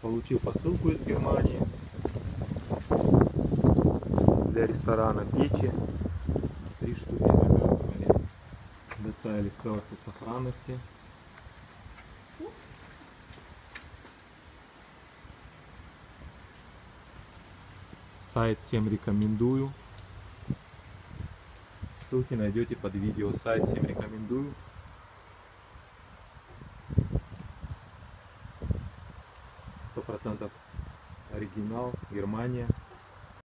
Получил посылку из Германии для ресторана печи. Три штуки заказывали. Доставили в целости и сохранности. Сайт всем рекомендую. Ссылки найдете под видео. Сайт всем рекомендую. Сто процентов оригинал, Германия.